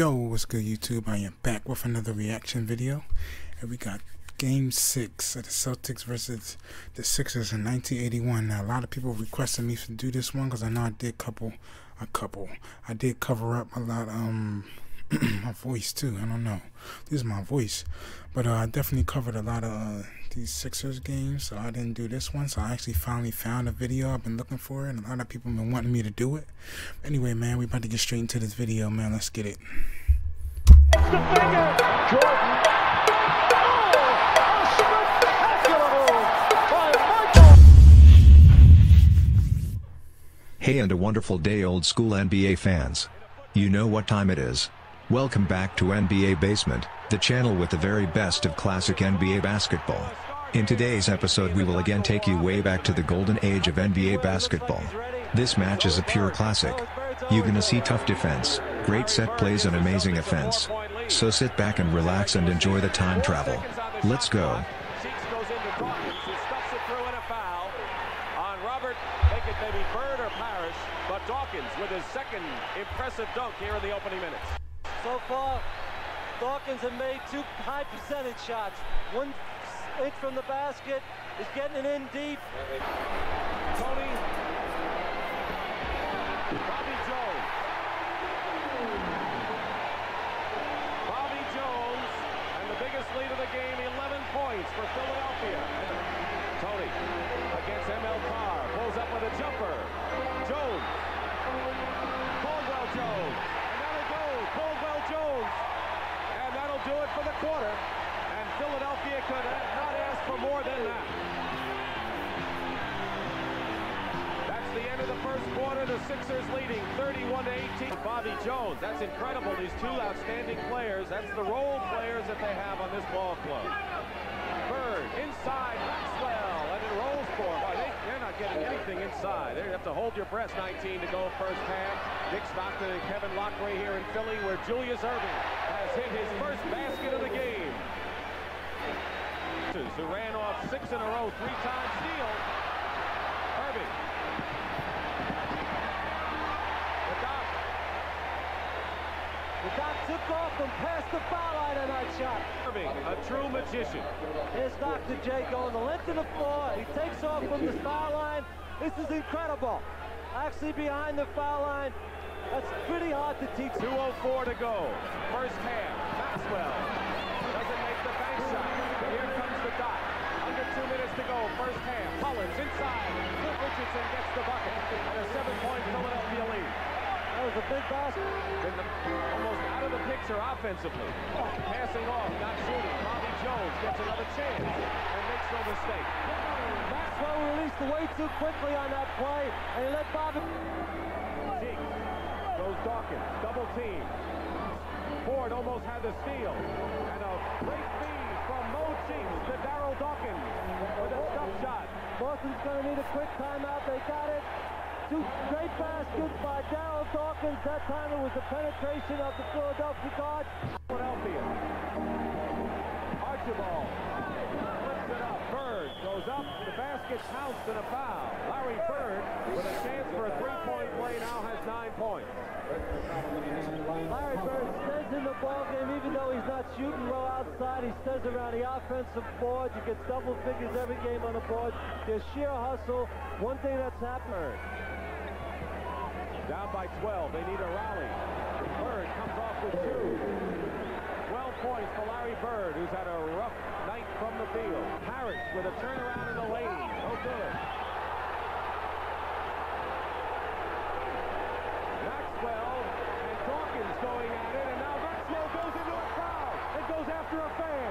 Yo, what's good YouTube? I am back with another reaction video. And we got game six of the Celtics versus the Sixers in 1981. Now, a lot of people requested me to do this one because I know I did couple, a couple. I did cover up a lot, um, my voice too. I don't know. This is my voice. But uh, I definitely covered a lot of uh, these Sixers games, so I didn't do this one. So I actually finally found a video I've been looking for, and a lot of people have been wanting me to do it. Anyway, man, we about to get straight into this video, man. Let's get it. Hey and a wonderful day old school NBA fans. You know what time it is. Welcome back to NBA Basement, the channel with the very best of classic NBA basketball. In today's episode we will again take you way back to the golden age of NBA basketball. This match is a pure classic. You're gonna see tough defense, great set plays and amazing offense. So sit back and relax and enjoy the time travel. Let's go. With his second impressive dunk here in the opening minutes. So far, Dawkins has made two high percentage shots. One inch from the basket, is getting it in deep. Toney. Bobby Jones. Bobby Jones, and the biggest lead of the game, 11 points for Philadelphia. Toney against ML Carr, pulls up with a jumper. Jones. Caldwell Jones. And that'll go. Caldwell Jones. And that'll do it for the quarter. And Philadelphia could not ask for more than that. That's the end of the first quarter. The Sixers leading 31 to 18. Bobby Jones. That's incredible. These two outstanding players. That's the role players that they have on this ball club. Bird inside Maxwell, and it rolls for him. Not getting anything inside. They have to hold your breath. 19 to go first half. Dick Stockton and Kevin Loughery here in Philly, where Julius Erving has hit his first basket of the game. Who ran off six in a row, three-time steal. Took off and passed the foul line on that shot. Erving, a true magician. Here's Dr. J going the length of the floor. He takes off from the foul line. This is incredible. Actually behind the foul line. That's pretty hard to teach. 2.04 to go. First half. Maxwell doesn't make the bank shot. Here comes the Doc. Under two minutes to go. First half. Collins inside. Clint Richardson gets the bucket. And a seven-point Philadelphia lead. That was a big basket. The- almost out of the picture offensively. Passing off, not shooting. Bobby Jones gets another chance and makes no mistake. Maxwell released way too quickly on that play, and he let Bobby. Cheeks goes Dawkins, double team. Ford almost had the steal. And a great feed from Mo Cheeks to Darryl Dawkins with a stop shot. Boston's going to need a quick timeout. They got it. Two great baskets by Darryl Dawkins. That time it was the penetration of the Philadelphia guard. Philadelphia. Archibald flips it up. Bird goes up. The basket counts and a foul. Larry Bird with a chance for a three-point play now has nine points. Larry Bird stays in the ball game even though he's not shooting well outside. He stays around the offensive board. You get double figures every game on the board. There's sheer hustle. One thing that's happened. Down by 12. They need a rally. Bird comes off with two. 12 points for Larry Bird, who's had a rough night from the field. Harris with a turnaround in the lane. No good. Maxwell and Dawkins going at it, and now Maxwell goes into a foul and goes after a fan.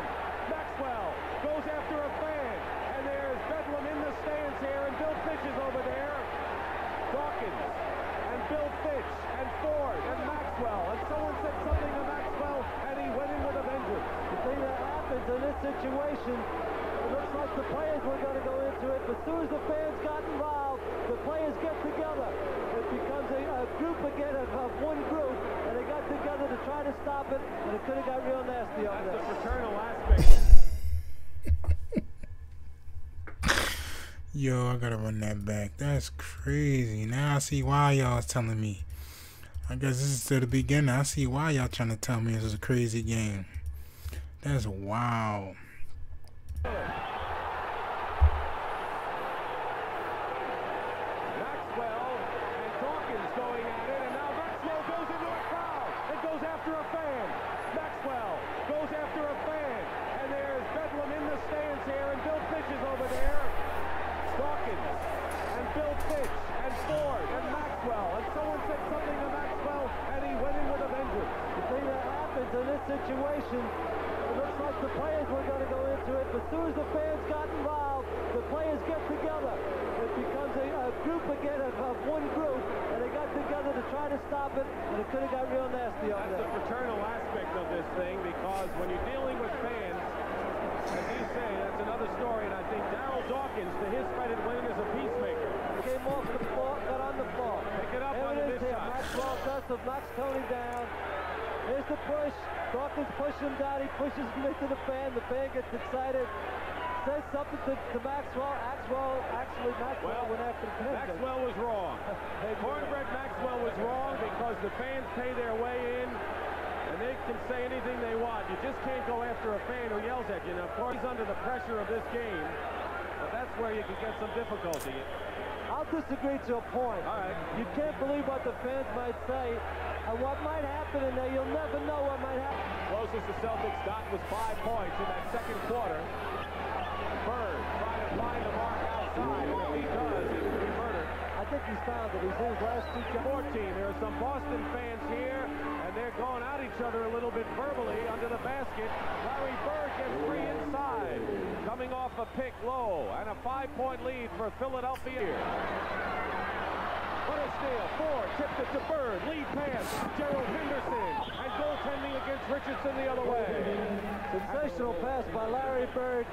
Maxwell goes after a fan, and there's Bedlam in the stands here, and Bill Fitch is over there. Dawkins and Bill Fitch and Ford and Maxwell. And someone said something to Maxwell and he went in with a vengeance. The thing that happens in this situation, it looks like the players were going to go into it, but as soon as the fans got involved, the players get together. It becomes a, a group again of, of one group, and they got together to try to stop it, and it could have got real nasty over That's the fraternal aspect. Yo, I gotta run that back. That's crazy. Now I see why y'all telling me. I guess this is to the beginning. I see why y'all trying to tell me this is a crazy game. That's wow. Maxwell and Dawkins going at it, and now Maxwell goes into a crowd and goes after a fan. Maxwell goes after a fan, and there's Bedlam in the stands here, and Bill Fitch is over there. Dawkins and Bill Fitch and Ford and Maxwell, and someone said something to Maxwell, and he went in with a vengeance. The thing that happens in this situation, it looks like the players were going to go into it, but as soon as the fans got involved, the players get together. It becomes a, a group again of, of one group, and they got together to try to stop it, and it could have got real nasty over That's the fraternal aspect of this thing because when you're dealing with fans, say, that's another story. And I think Darryl Dawkins, to his credit, in as a peacemaker. Came off the floor, got on the floor. Pick it up There on it this is shot. Maxwell does the knocks Toney down. Here's the push. Dawkins pushes him down. He pushes him into the fan. The fan gets excited. Says something to, to Maxwell. Maxwell, actually, Maxwell Well, went after the. Maxwell was wrong. Cornbread Maxwell was wrong because the fans pay their way in and they can say anything they want. You just can't go after a fan who yells at you. Now, of course, he's under the pressure of this game, but that's where you can get some difficulty. I'll disagree to a point. All right. You can't believe what the fans might say and what might happen in there. You'll never know what might happen. Closest the Celtics got was five points in that second quarter. Bird trying to find the mark outside, and if he does, he will be murdered. I think he's found it. He's in his last two jumps. 14. There are some Boston fans here, they're going at each other a little bit verbally under the basket. Larry Bird gets free inside, coming off a pick low, and a five-point lead for Philadelphia. What a steal. Ford tipped it to Bird. Lead pass. Gerald Henderson. And goaltending against Richardson the other way. Sensational pass by Larry Bird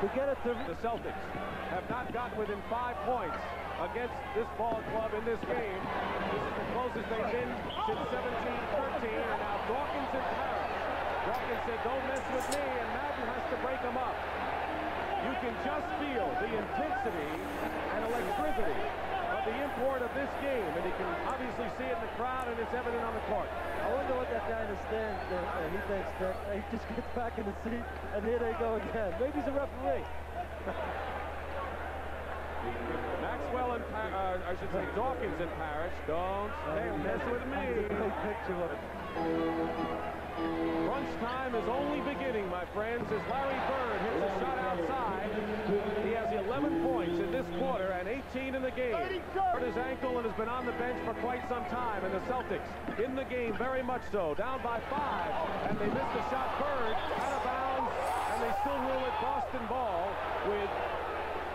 to get it to The Celtics have not gotten within five points against this ball club in this game. This is the closest they've been since 17-13, and now Dawkins and Parish. Dawkins said, don't mess with me, and Madden has to break them up. You can just feel the intensity and electricity of the import of this game, and you can obviously see it in the crowd, and it's evident on the court. I wonder what that guy stand, uh, he thinks that he just gets back in the seat and here they go again. Maybe he's a referee. Maxwell and, Pa- uh, I should say Dawkins and Parish, don't stay mess with me. Big picture of it. Crunch time is only beginning, my friends, as Larry Bird hits a shot outside. He has 11 points in this quarter and 18 in the game. Hurt his ankle and has been on the bench for quite some time. And the Celtics in the game very much so. Down by five. And they missed the shot. Bird out of bounds. And they still rule it Boston ball with...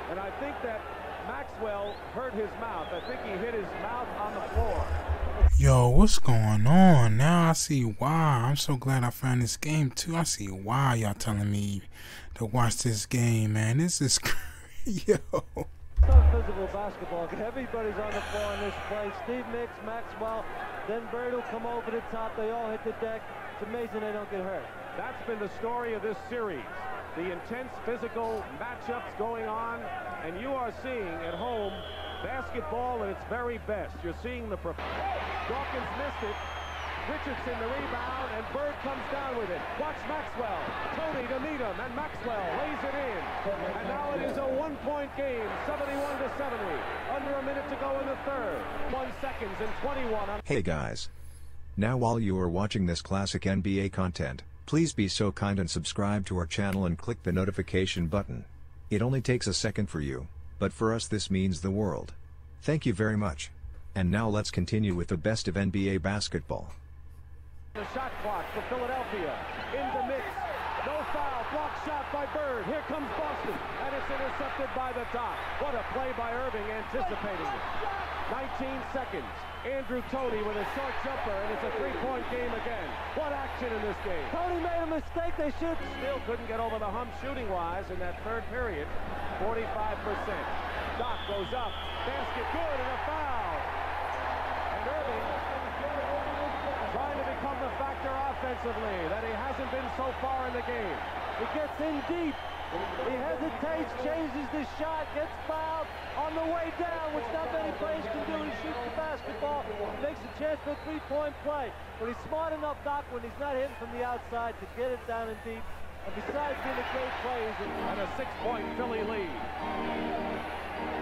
And I think that Maxwell hurt his mouth. I think he hit his mouth on the floor. Yo, what's going on? Now I see why. I'm so glad I found this game too. I see why y'all telling me to watch this game, man. This is crazy. Yo. It's physical basketball. Everybody's on the floor in this play. Steve Mix, Maxwell, then Bird will come over the top. They all hit the deck. It's amazing they don't get hurt. That's been the story of this series. The intense physical matchups going on, and you are seeing at home basketball at its very best. You're seeing the... Dawkins missed it. Richardson the rebound, and Bird comes down with it. Watch Maxwell. Toney to meet him, and Maxwell lays it in. And now it is a one-point game, 71 to 70. Under a minute to go in the third. One seconds and 21 on... Hey guys. Now while you are watching this classic NBA content, please be so kind and subscribe to our channel and click the notification button. It only takes a second for you, but for us this means the world. Thank you very much. And now let's continue with the best of NBA basketball. The shot clock for Philadelphia. Into mix. No foul. Block shot by Bird. Here comes Boston. And it's intercepted by the top. What a play by Erving anticipating it. 19 seconds. Andrew Toney with a short jumper, and it's a three-point game again. What action in this game? Toney made a mistake. They should. Still couldn't get over the hump shooting-wise in that third period. 45%. Doc goes up. Basket good and a foul. And Erving trying to become the factor offensively that he hasn't been so far in the game. It gets in deep. He hesitates, changes the shot, gets fouled on the way down, which not many players can do. He shoots the basketball, makes a chance for a three-point play. But he's smart enough, Doc, when he's not hitting from the outside to get it down and deep. And besides being a great player, he's And a six-point Philly lead.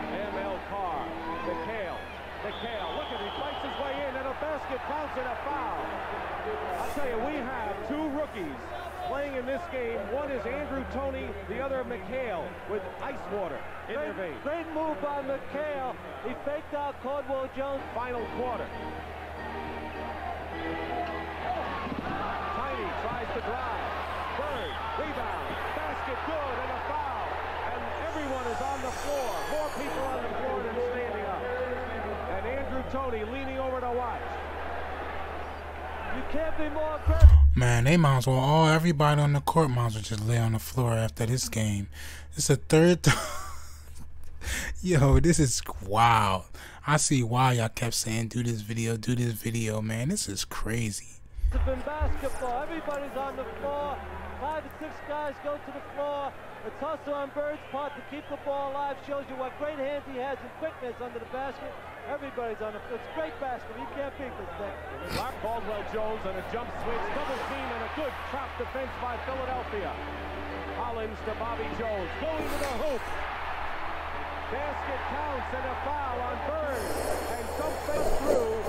M.L. Carr, McHale, McHale, look at he fights his way in and a basket bounce and a foul. I'll tell you, we have two rookies playing in this game. One is Andrew Toney, the other McHale with ice water in their great, veins. great move by McHale. He faked out Caldwell Jones. Final quarter. Tiny tries to drive. Bird, rebound, basket good, and a foul. And everyone is on the floor. More people on the floor than standing up. And Andrew Toney leaning over to watch. You can't be more aggressive. Man, they might as well all everybody on the court might as well just lay on the floor after this game. It's the third time. Yo, this is wild. I see why y'all kept saying do this video, do this video, man. This is crazy. in basketball. Everybody's on the floor. Five to six guys go to the floor. It's hustle on Bird's part to keep the ball alive. Shows you what great hands he has and quickness under the basket. Everybody's on the floor. It's great basketball. You can't beat this thing. Mark Caldwell Jones on a jump switch, double team, and a good trap defense by Philadelphia. Hollins to Bobby Jones, going to the hoop. Basket counts and a foul on Bird. And something through.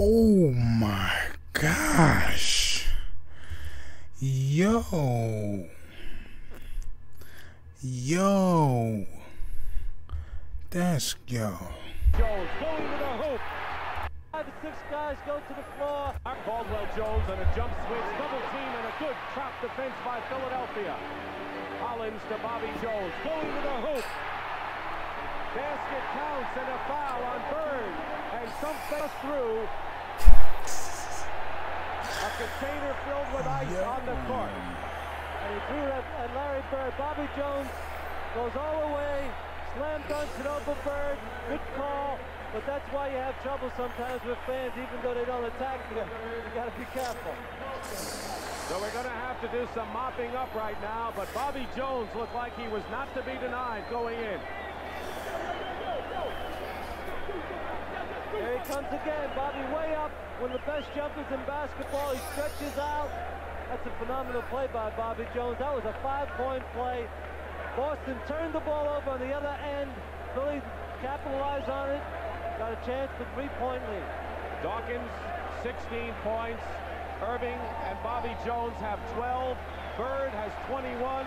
Oh my gosh. Yo. Yo. That's yo. Jones going to the hoop. Five to six guys go to the floor. Caldwell Jones on a jump switch, double team, and a good trap defense by Philadelphia. Hollins to Bobby Jones, going to the hoop. Basket counts and a foul on Bird. And something through. A container filled with ice on the court. And he threw it at, at Larry Bird. Bobby Jones goes all the way. Slam dunks it over Bird. Good call. But that's why you have trouble sometimes with fans, even though they don't attack you. You got to be careful. So we're going to have to do some mopping up right now, but Bobby Jones looked like he was not to be denied going in. Here he comes again. Bobby way up. One of the best jumpers in basketball. He stretches out. That's a phenomenal play by Bobby Jones. That was a five-point play. Boston turned the ball over on the other end. Philly capitalized on it. Got a chance for three-point lead. Dawkins, 16 points. Erving and Bobby Jones have 12. Bird has 21.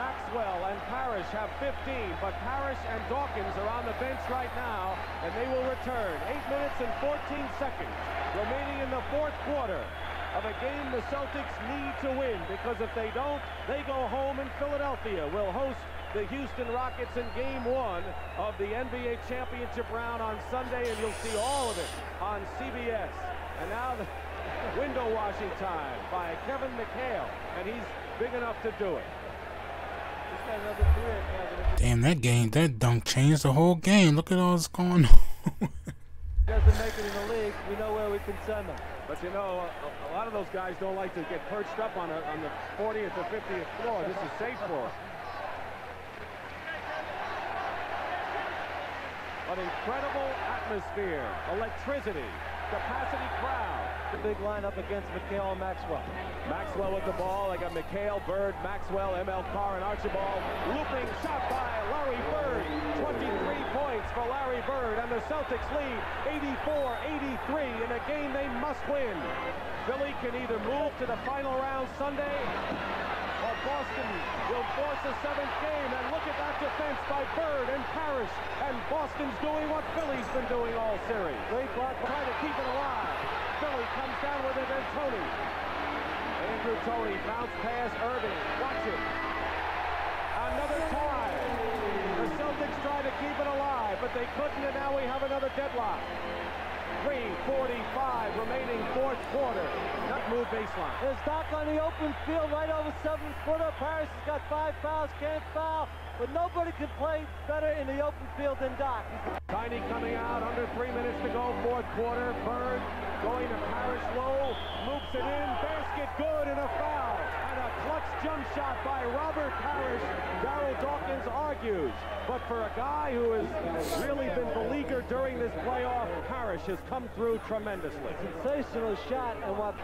Maxwell and Parish have 15, but Parish and Dawkins are on the bench right now, and they will return. 8 minutes and 14 seconds remaining in the fourth quarter of a game the Celtics need to win, because if they don't, they go home in Philadelphia. will host the Houston Rockets in game one of the NBA championship round on Sunday, and you'll see all of it on CBS. And now the window washing time by Kevin McHale, and he's big enough to do it. He's got another three. and he has Damn, that game, that dunk changed the whole game. Look at all that's going on. doesn't make it in the league, we know where we can send them. But you know, a, a lot of those guys don't like to get perched up on, a, on the 40th or 50th floor. This is safe for them. An incredible atmosphere, electricity, capacity crowd. The big lineup against McHale and Maxwell. Maxwell with the ball. They got McHale, Bird, Maxwell, ML Carr, and Archibald. Looping shot by Larry Bird. 23 points for Larry Bird. And the Celtics lead 84-83 in a game they must win. Philly can either move to the final round Sunday or Boston will force a seventh game. And look at that defense by Bird and Parish. And Boston's doing what Philly's been doing all series. Block. Trying to keep it alive. Philly comes down with it and Toney. Andrew Toney bounce pass Erving. Watch it. Another tie. The Celtics try to keep it alive, but they couldn't, and now we have another deadlock. 3.45 remaining fourth quarter. Not move baseline. There's Doc on the open field, right over seven footer. Parish has got five fouls, can't foul, but nobody can play better in the open field than Doc. Tiny coming out, under three minutes to go, fourth quarter. Bird to Parish low, loops it in, basket good, and a foul. And a clutch jump shot by Robert Parish. Darryl Dawkins argues. But for a guy who has really been beleaguered during this playoff, Parish has come through tremendously. Sensational shot, and what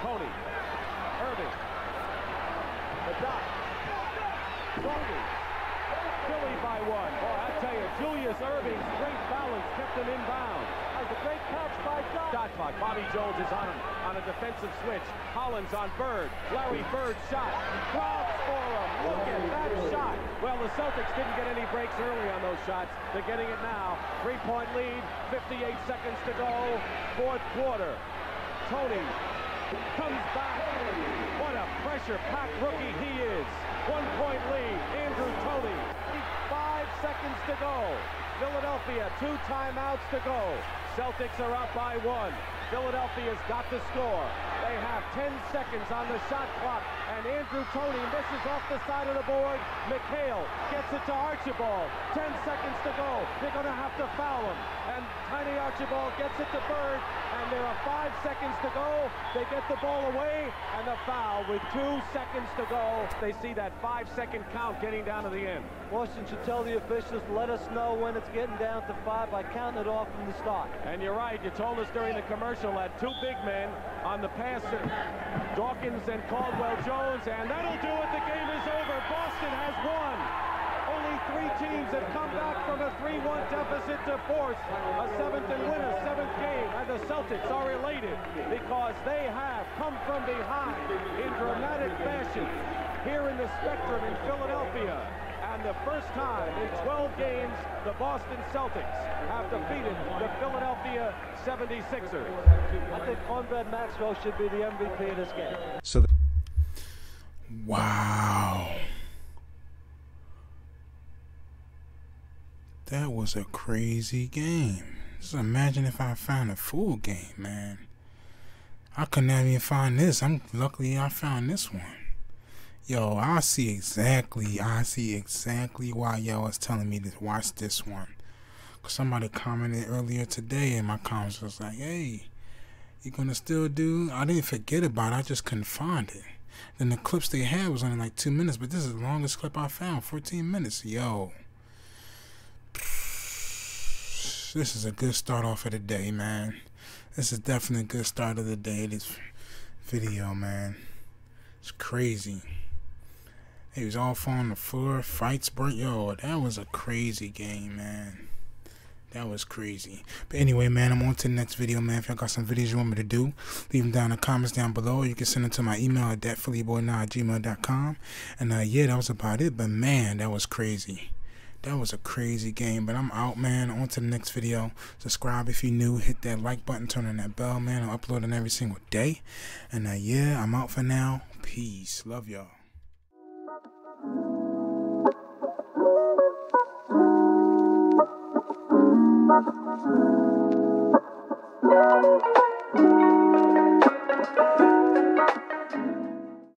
Toney, Erving, the Doc, Toney, Philly by one. Boy, I tell you, Julius Erving's great balance kept him inbound. That was a great catch by Doc. Shot clock. Bobby Jones is on him on a defensive switch. Hollins on Bird. Larry Bird shot. Drops for him. Look at that shot. Well, the Celtics didn't get any breaks early on those shots. They're getting it now. Three-point lead. 58 seconds to go. Fourth quarter. Toney comes back. What a pressure-packed rookie he is. One-point lead. Andrew Toney. Five seconds to go. Philadelphia, two timeouts to go. Celtics are up by one. Philadelphia's got the score. They have 10 seconds on the shot clock, and Andrew Toney misses off the side of the board. McHale gets it to Archibald. 10 seconds to go. They're going to have to foul him. And Tiny Archibald gets it to Bird, and there are five seconds to go. They get the ball away, and the foul with two seconds to go. They see that five-second count getting down to the end. Washington should tell the officials, let us know when it's getting down to five by counting it off from the start. And you're right, you told us during the commercial that two big men on the pass, Dawkins and Caldwell Jones, and that'll do it. The game is over. Boston has won. Only three teams have come back from a 3-1 deficit to force a seventh and win a seventh game. And the Celtics are elated because they have come from behind in dramatic fashion here in the Spectrum in Philadelphia. And the first time in 12 games, the Boston Celtics have defeated the Philadelphia 76ers. I think Cornbread Maxwell should be the MVP of this game. So the Wow. That was a crazy game. Just imagine if I found a full game, man. I couldn't even find this. I'm luckily I found this one. Yo, I see exactly, I see exactly why y'all was telling me to watch this one. Cause somebody commented earlier today in my comments was like, hey, you gonna still do? I didn't forget about it, I just couldn't find it. Then the clips they had was only like two minutes, but this is the longest clip I found, 14 minutes. Yo. This is a good start off of the day, man. This is definitely a good start of the day, this video, man. It's crazy. He was off on the floor, fights burnt. Yo, that was a crazy game, man. That was crazy. But anyway, man, I'm on to the next video, man. If y'all got some videos you want me to do, leave them down in the comments down below. You can send them to my email at thatphillyboy9 at gmail.com. And uh, yeah, that was about it. But man, that was crazy. That was a crazy game. But I'm out, man. On to the next video. Subscribe if you're new. Hit that like button. Turn on that bell, man. I'm uploading every single day. And uh, yeah, I'm out for now. Peace. Love y'all.